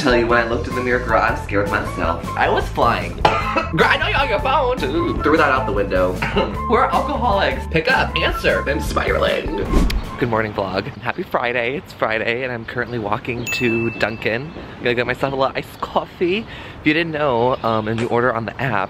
Tell you when I looked in the mirror, girl, I was scared myself. I was flying. girl, I know you're on your phone too. Threw that out the window. We're alcoholics. Pick up, answer, then spiraling. Good morning vlog. Happy Friday, it's Friday and I'm currently walking to Dunkin'. I'm gonna get myself a little iced coffee. If you didn't know, um, and you order on the app,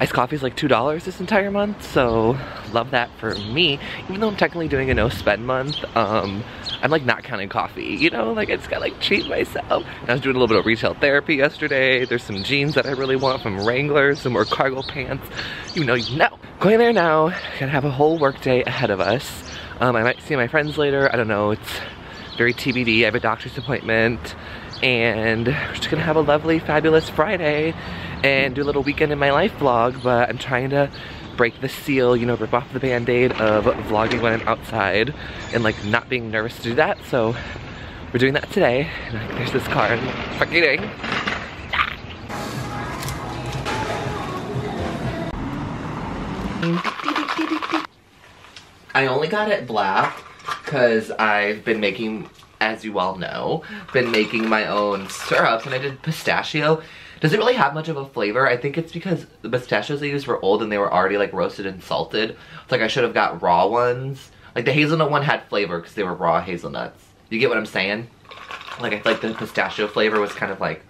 iced coffee is like $2 this entire month, so love that for me. Even though I'm technically doing a no spend month, um, I'm like not counting coffee, you know? Like I just gotta like treat myself. And I was doing a little bit of retail therapy yesterday. There's some jeans that I really want from Wrangler, some more cargo pants. You know, you know. Going there now, gonna have a whole work day ahead of us. Um, I might see my friends later, I don't know, it's very TBD. I have a doctor's appointment and we're just gonna have a lovely, fabulous Friday and do a little weekend in my life vlog, but I'm trying to break the seal, you know, rip off the band-aid of vlogging when I'm outside and like not being nervous to do that. So we're doing that today. And like, there's this car and forgetting. I only got it black because I've been making, as you all know, been making my own syrups and I did pistachio does it really have much of a flavor? I think it's because the pistachios I used were old and they were already like roasted and salted. It's like I should have got raw ones. Like the hazelnut one had flavor because they were raw hazelnuts. You get what I'm saying? Like I like the pistachio flavor was kind of like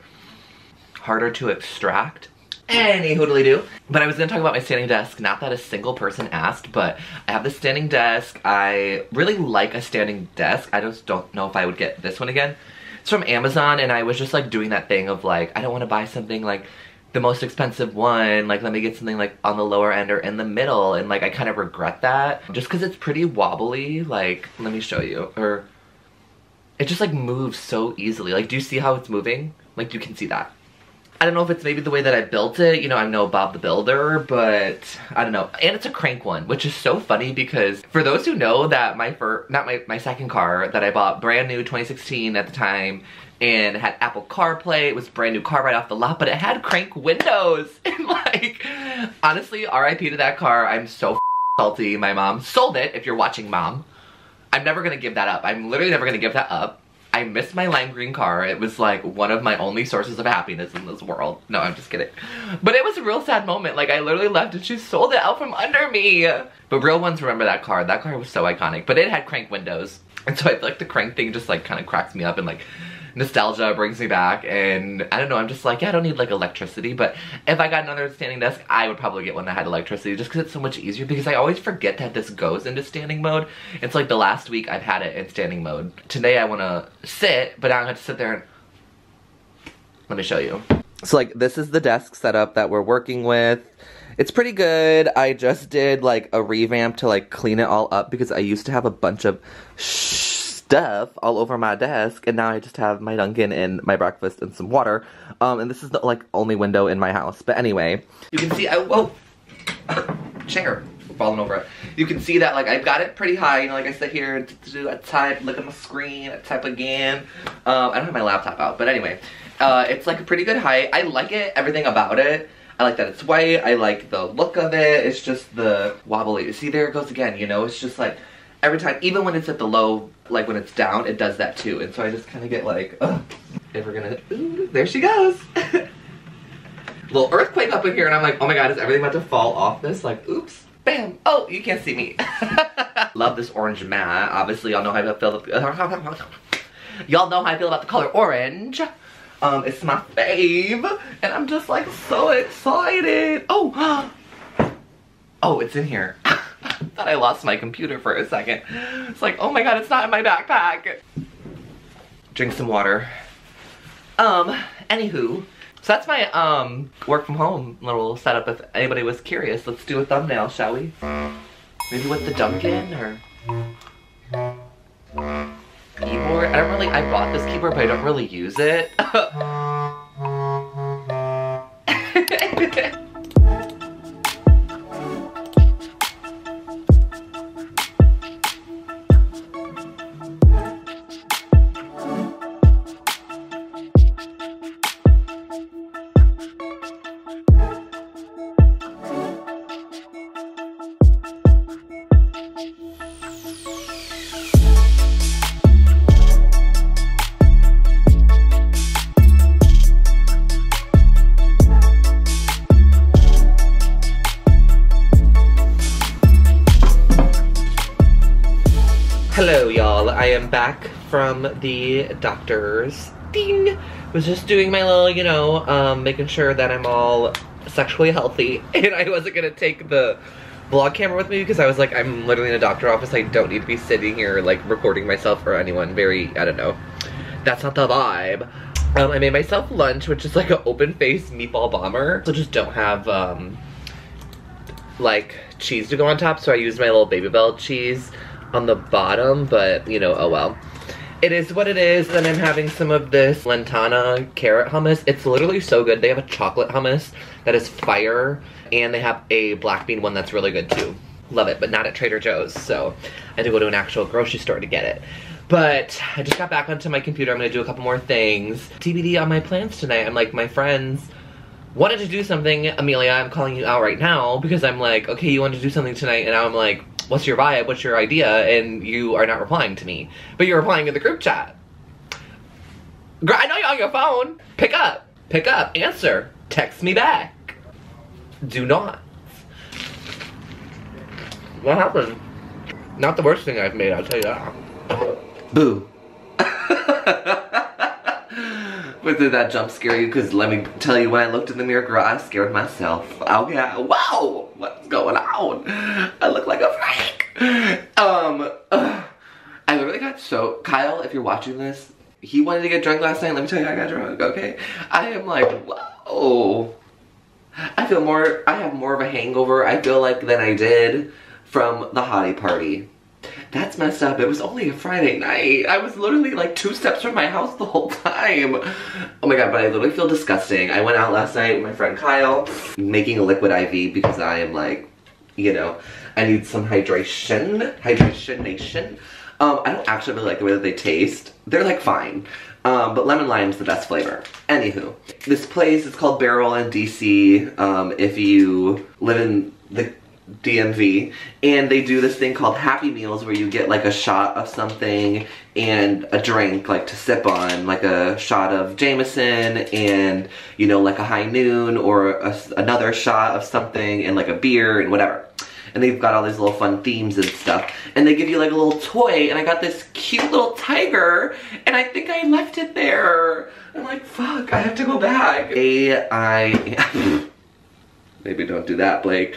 harder to extract. Any hoodly do. But I was gonna talk about my standing desk. Not that a single person asked, but I have this standing desk. I really like a standing desk. I just don't know if I would get this one again. It's from Amazon and I was just like doing that thing of like, I don't want to buy something like the most expensive one, like let me get something like on the lower end or in the middle and like I kind of regret that just because it's pretty wobbly, like let me show you, or it just like moves so easily. Like do you see how it's moving? Like you can see that. I don't know if it's maybe the way that I built it, you know, I know Bob the Builder, but I don't know. And it's a crank one, which is so funny because for those who know that my first, not my, my second car that I bought brand new 2016 at the time and had Apple CarPlay, it was brand new car right off the lot, but it had crank windows. And like, honestly, RIP to that car. I'm so salty. My mom sold it, if you're watching mom. I'm never gonna give that up. I'm literally never gonna give that up. I missed my lime green car. It was like one of my only sources of happiness in this world. No, I'm just kidding. But it was a real sad moment. Like I literally left and she sold it out from under me. But real ones remember that car. That car was so iconic. But it had crank windows. And so I like the crank thing just like kind of cracks me up and like nostalgia brings me back and I don't know, I'm just like, yeah, I don't need like electricity, but if I got another standing desk, I would probably get one that had electricity just because it's so much easier because I always forget that this goes into standing mode. It's like the last week I've had it in standing mode. Today I want to sit, but I don't have to sit there and... Let me show you. So like this is the desk setup that we're working with. It's pretty good. I just did like a revamp to like clean it all up because I used to have a bunch of stuff all over my desk and now I just have my Dunkin' and my breakfast and some water. Um, and this is the like only window in my house. But anyway, you can see, I, whoa, chair falling over it. You can see that like I've got it pretty high, you know, like I sit here and do a type, look at my screen, I type again. Um, I don't have my laptop out, but anyway, uh, it's like a pretty good height. I like it, everything about it. I like that it's white, I like the look of it, it's just the wobbly. See, there it goes again, you know, it's just like, every time, even when it's at the low, like when it's down, it does that too. And so I just kind of get like, ugh, if we're gonna, ooh, there she goes. Little earthquake up in here and I'm like, oh my god, is everything about to fall off this? Like, oops, bam, oh, you can't see me. Love this orange matte. Obviously, y'all know how I feel. Y'all know how I feel about the color orange. Um, it's my fave. And I'm just like so excited. Oh, oh, it's in here. Thought I lost my computer for a second. It's like, oh my god, it's not in my backpack. Drink some water. Um, anywho, so that's my um work from home little setup if anybody was curious. Let's do a thumbnail, shall we? Maybe with the Dunkin' or keyboard. I don't really, I bought this keyboard, but I don't really use it. am back from the doctor's. Ding! Was just doing my little, you know, um, making sure that I'm all sexually healthy. And I wasn't gonna take the vlog camera with me because I was like, I'm literally in a doctor office. I don't need to be sitting here like recording myself or anyone. Very, I don't know. That's not the vibe. Um, I made myself lunch, which is like an open face meatball bomber. So just don't have um, like cheese to go on top. So I used my little Babybel cheese on the bottom, but you know, oh well. It is what it is, and I'm having some of this Lantana carrot hummus. It's literally so good. They have a chocolate hummus that is fire, and they have a black bean one that's really good too. Love it, but not at Trader Joe's, so I had to go to an actual grocery store to get it. But I just got back onto my computer. I'm gonna do a couple more things. TBD on my plans tonight. I'm like, my friends wanted to do something. Amelia, I'm calling you out right now because I'm like, okay, you wanted to do something tonight, and now I'm like, what's your vibe, what's your idea, and you are not replying to me. But you're replying in the group chat. Girl, I know you're on your phone. Pick up, pick up, answer, text me back. Do not. What happened? Not the worst thing I've made, I'll tell you that. Boo. Did that jump scare you? Because let me tell you, when I looked in the mirror, girl, I scared myself. Oh yeah, wow, what's going on? I look like a freak. Um, uh, I literally got so, Kyle, if you're watching this, he wanted to get drunk last night. Let me tell you, I got drunk, okay? I am like, whoa. I feel more, I have more of a hangover, I feel like, than I did from the hottie party. That's messed up. It was only a Friday night. I was literally like two steps from my house the whole time. Oh my god, but I literally feel disgusting. I went out last night with my friend Kyle, making a liquid IV because I am like, you know, I need some hydration. Hydration nation. Um, I don't actually really like the way that they taste. They're like fine. Um, but lemon lime is the best flavor. Anywho, this place is called Barrel in DC. Um, if you live in the DMV and they do this thing called Happy Meals where you get like a shot of something and a drink like to sip on like a shot of Jameson and you know like a high noon or a, another shot of something and like a beer and whatever. And they've got all these little fun themes and stuff. And they give you like a little toy and I got this cute little tiger and I think I left it there. I'm like fuck I have to go back. A I maybe don't do that Blake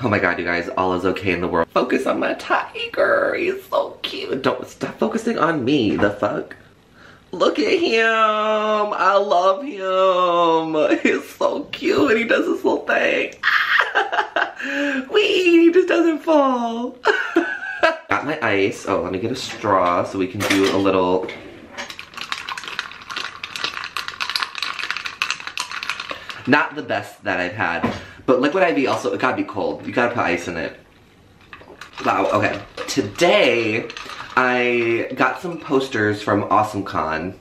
Oh my god, you guys, all is okay in the world. Focus on my tiger. He's so cute. Don't stop focusing on me. The fuck? Look at him. I love him. He's so cute and he does this little thing. Wee, he just doesn't fall. Got my ice. Oh, let me get a straw so we can do a little not the best that I've had. But liquid IV also, it gotta be cold. You gotta put ice in it. Wow, okay. Today, I got some posters from AwesomeCon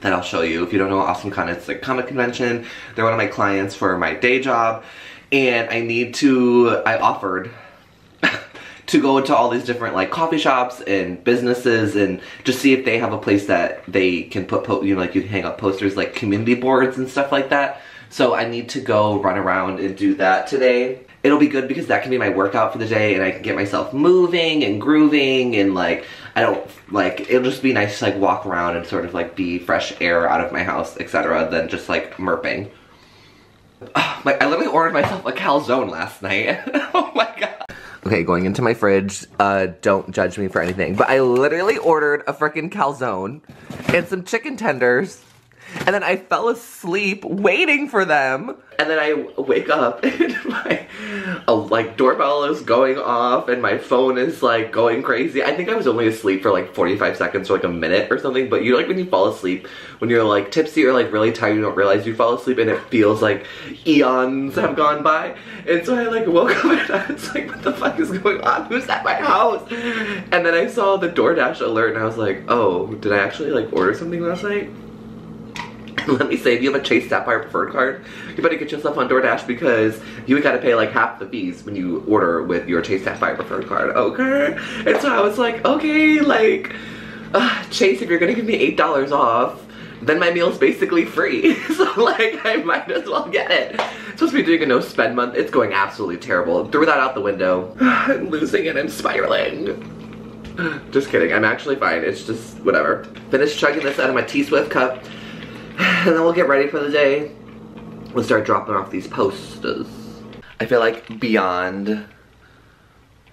that I'll show you. If you don't know AwesomeCon, it's a comic convention. They're one of my clients for my day job. And I need to, I offered to go to all these different like coffee shops and businesses and just see if they have a place that they can put, you know, like you hang up posters like community boards and stuff like that. So I need to go run around and do that today. It'll be good because that can be my workout for the day and I can get myself moving and grooving and like, I don't, like, it'll just be nice to like walk around and sort of like be fresh air out of my house, etc. than just like murping. like, I literally ordered myself a calzone last night. oh my god. Okay, going into my fridge, uh, don't judge me for anything, but I literally ordered a freaking calzone and some chicken tenders and then I fell asleep waiting for them. And then I wake up and my like doorbell is going off and my phone is like going crazy. I think I was only asleep for like 45 seconds or like a minute or something. But you like when you fall asleep, when you're like tipsy or like really tired, you don't realize you fall asleep and it feels like eons have gone by. And so I like woke up and I was like, what the fuck is going on? Who's at my house? And then I saw the DoorDash alert and I was like, oh, did I actually like order something last night? let me say, if you have a Chase Sapphire preferred card, you better get yourself on DoorDash because you gotta pay like half the fees when you order with your Chase Sapphire preferred card, okay? And so I was like, okay, like, uh, Chase, if you're gonna give me $8 off, then my meal's basically free. so like, I might as well get it. Supposed to be doing a no spend month. It's going absolutely terrible. Threw that out the window. I'm losing it I'm spiraling. just kidding. I'm actually fine. It's just whatever. Finished chugging this out of my T-Swift cup. And then we'll get ready for the day. We'll start dropping off these posters. I feel like beyond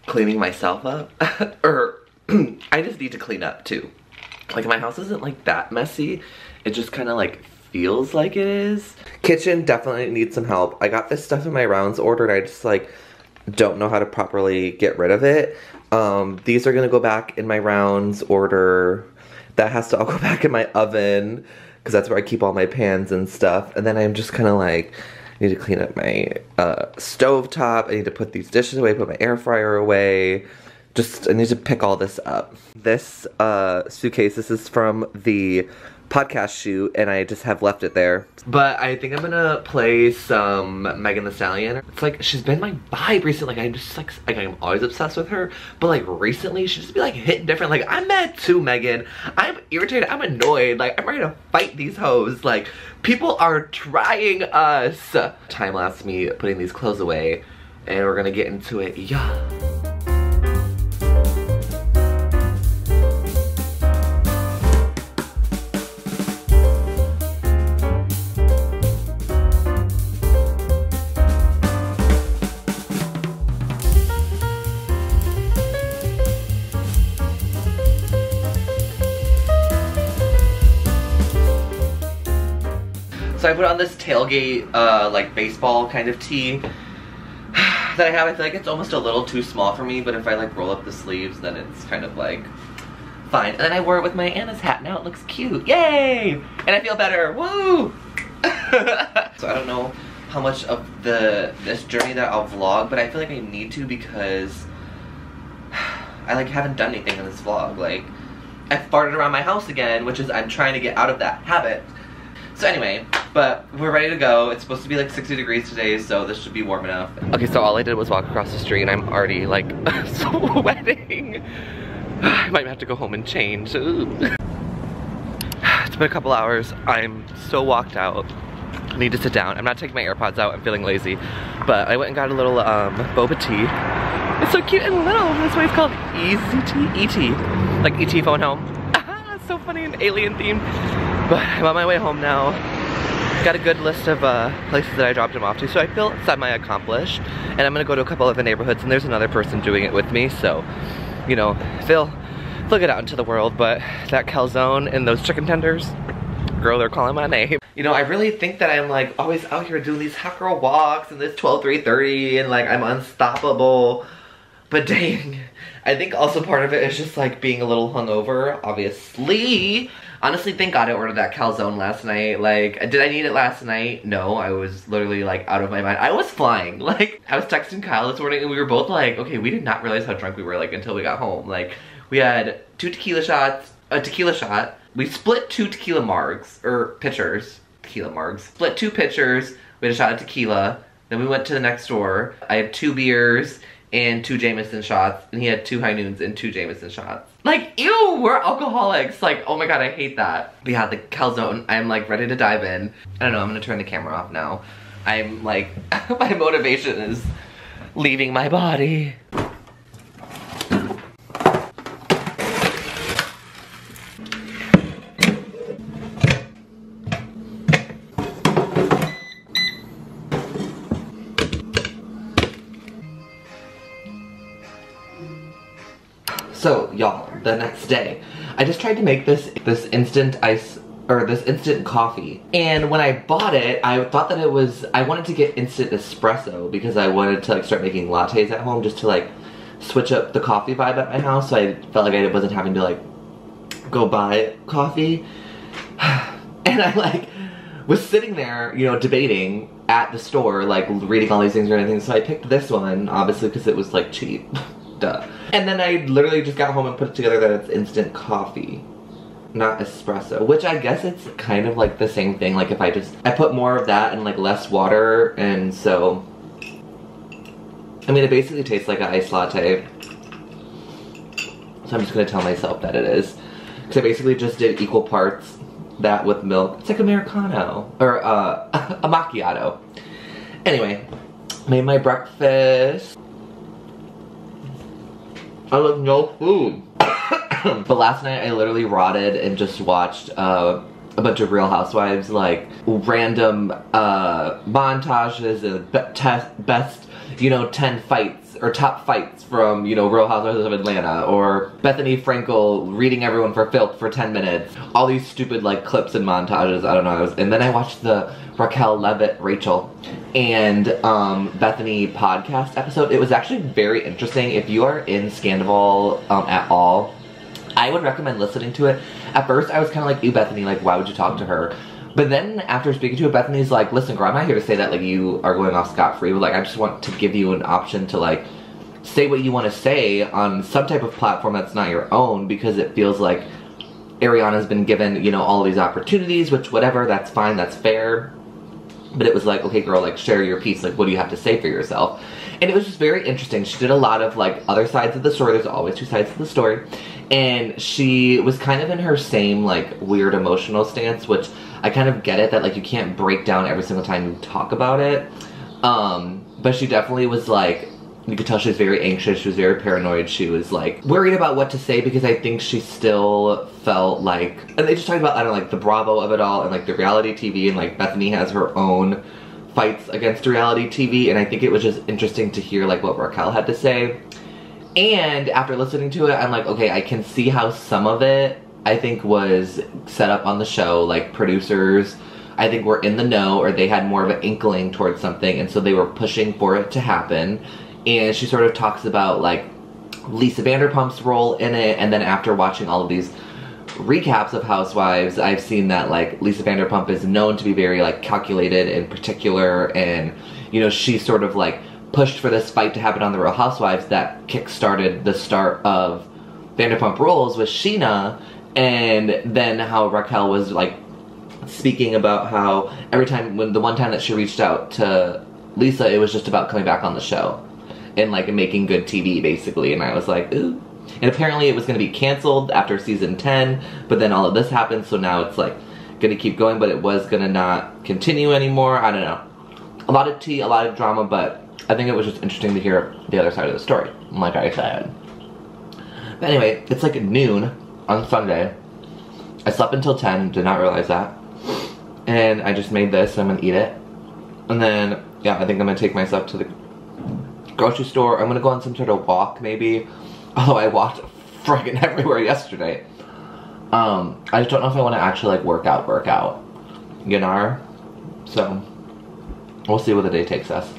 cleaning myself up, or I just need to clean up too. Like my house isn't like that messy. It just kind of like feels like it is. Kitchen definitely needs some help. I got this stuff in my rounds ordered. I just like don't know how to properly get rid of it. Um, these are gonna go back in my rounds order. That has to all go back in my oven because that's where I keep all my pans and stuff. And then I'm just kind of like, I need to clean up my uh, stove top. I need to put these dishes away, put my air fryer away. Just, I need to pick all this up. This uh, suitcase, this is from the podcast shoot and I just have left it there. But I think I'm gonna play some Megan Thee Stallion. It's like, she's been my vibe recently. Like, I'm just like, like, I'm always obsessed with her. But like recently, she just be like hitting different. Like, I'm mad too, Megan. I'm irritated, I'm annoyed. Like, I'm ready to fight these hoes. Like, people are trying us. Time lapse me putting these clothes away and we're gonna get into it. Yeah. I put on this tailgate, uh, like baseball kind of tee that I have. I feel like it's almost a little too small for me, but if I like roll up the sleeves, then it's kind of like fine. And then I wore it with my Anna's hat. Now it looks cute. Yay! And I feel better. Woo! so I don't know how much of the this journey that I'll vlog, but I feel like I need to because I like haven't done anything in this vlog. Like I farted around my house again, which is I'm trying to get out of that habit. So anyway, but we're ready to go. It's supposed to be like 60 degrees today, so this should be warm enough. Okay, so all I did was walk across the street and I'm already like sweating. I might have to go home and change. it's been a couple hours. I'm so walked out. I need to sit down. I'm not taking my AirPods out. I'm feeling lazy. But I went and got a little um, boba tea. It's so cute and little. That's why it's called Easy Tea. E.T. Like E.T. phone home. so funny and alien themed. But I'm on my way home now. Got a good list of uh, places that I dropped him off to, so I feel semi-accomplished. And I'm gonna go to a couple of the neighborhoods, and there's another person doing it with me, so, you know, they'll get out into the world, but that calzone and those chicken tenders, girl, they're calling my name. You know, I really think that I'm like always out here doing these hot girl walks and this 12, 3, 30, and like I'm unstoppable. But dang, I think also part of it is just like being a little hungover, obviously. Honestly, thank God I ordered that calzone last night. Like, did I need it last night? No, I was literally like out of my mind. I was flying. Like, I was texting Kyle this morning and we were both like, okay, we did not realize how drunk we were like until we got home. Like, we had two tequila shots, a tequila shot. We split two tequila margs, or pitchers, tequila margs. Split two pitchers, we had a shot of tequila. Then we went to the next door. I had two beers and two Jameson shots, and he had two high noons and two Jameson shots. Like, ew, we're alcoholics. Like, oh my god, I hate that. We had the calzone. I'm like ready to dive in. I don't know, I'm gonna turn the camera off now. I'm like, my motivation is leaving my body. The next day, I just tried to make this this instant ice or this instant coffee. And when I bought it, I thought that it was I wanted to get instant espresso because I wanted to like start making lattes at home just to like switch up the coffee vibe at my house so I felt like I wasn't having to like go buy coffee. and I like was sitting there, you know, debating at the store, like reading all these things or anything. So I picked this one, obviously, because it was like cheap. Duh. And then I literally just got home and put it together that it's instant coffee. Not espresso, which I guess it's kind of like the same thing. Like if I just, I put more of that and like less water and so, I mean it basically tastes like an iced latte. So I'm just gonna tell myself that it is. Cause I basically just did equal parts that with milk. It's like Americano, or uh, a macchiato. Anyway, made my breakfast. I love no food. but last night I literally rotted and just watched uh, a bunch of Real Housewives, like random uh, montages and be best, you know, 10 fights or top fights from, you know, Real Housewives of Atlanta or Bethenny Frankel reading everyone for filth for 10 minutes. All these stupid like clips and montages, I don't know. And then I watched the Raquel Leviss, Rachel, and um, Bethenny podcast episode. It was actually very interesting. If you are in Scandoval um, at all, I would recommend listening to it. At first, I was kind of like, ew, Bethenny, like, why would you talk to her? But then after speaking to her, Bethenny's like, listen, girl, I'm not here to say that, like, you are going off scot-free, but, like, I just want to give you an option to, like, say what you want to say on some type of platform that's not your own because it feels like Ariana's been given, you know, all these opportunities, which whatever, that's fine, that's fair. But it was like, okay, girl, like, share your piece. Like, what do you have to say for yourself? And it was just very interesting. She did a lot of, like, other sides of the story. There's always two sides to the story. And she was kind of in her same, like, weird emotional stance, which I kind of get it that, like, you can't break down every single time you talk about it. Um, but she definitely was, like, you could tell she was very anxious, she was very paranoid, she was like worried about what to say because I think she still felt like, and they just talked about, I don't know, like the Bravo of it all and like the reality TV and like Bethenny has her own fights against reality TV and I think it was just interesting to hear like what Raquel had to say. And after listening to it, I'm like, okay, I can see how some of it I think was set up on the show, like producers I think were in the know or they had more of an inkling towards something and so they were pushing for it to happen. And she sort of talks about like Lisa Vanderpump's role in it, and then after watching all of these recaps of Housewives, I've seen that like Lisa Vanderpump is known to be very like calculated and particular, and you know she sort of like pushed for this fight to happen on the Real Housewives that kick-started the start of Vanderpump Rules with Scheana, and then how Raquel was like speaking about how every time when the one time that she reached out to Lisa, it was just about coming back on the show and like making good TV basically. And I was like, ooh. And apparently it was going to be canceled after season 10, but then all of this happened, so now it's like going to keep going, but it was going to not continue anymore. I don't know. A lot of tea, a lot of drama, but I think it was just interesting to hear the other side of the story, like I said. But anyway, it's like noon on Sunday. I slept until 10, did not realize that. And I just made this, I'm gonna eat it. And then, yeah, I think I'm gonna take myself to the grocery store. I'm gonna go on some sort of walk maybe. Although I walked friggin' everywhere yesterday. Um, I just don't know if I want to actually like work out, work out. You know? So, we'll see where the day takes us.